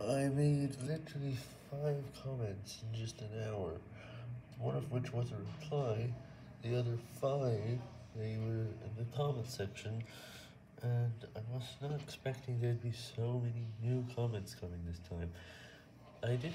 I made literally five comments in just an hour, one of which was a reply, the other five, they were in the comment section, and I was not expecting there'd be so many new comments coming this time. I didn't